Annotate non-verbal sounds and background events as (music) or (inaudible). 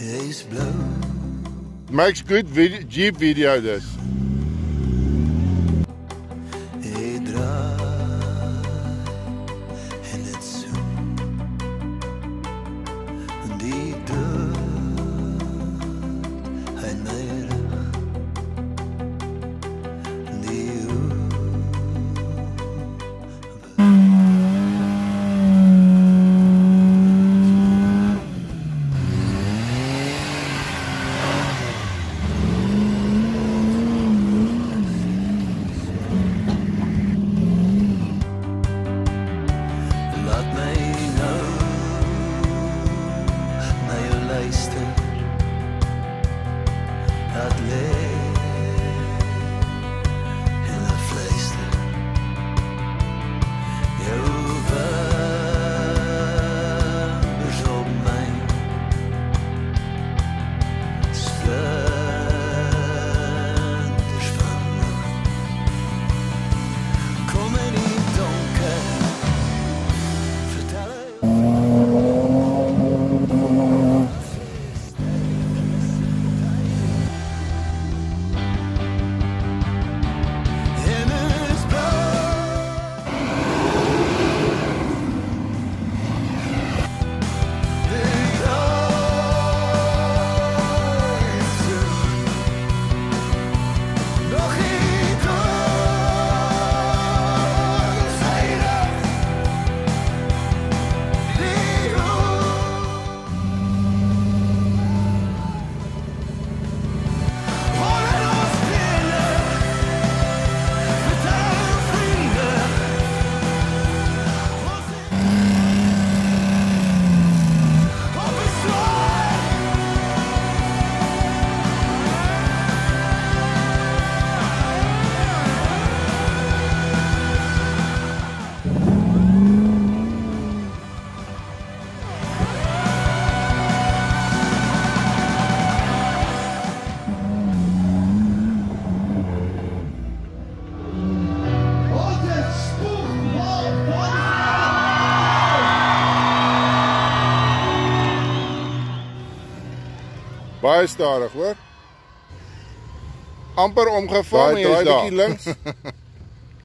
Hy's blou. Makes good Jeep video this. Hy draai en Baie stadig, hoor. amper en jy is daar. bietjie links. (laughs)